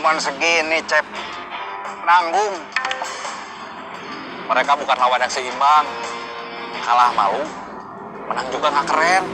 cuman segini, Cep. Nanggung. Mereka bukan lawan yang seimbang. Kalah malu, menang juga nggak keren.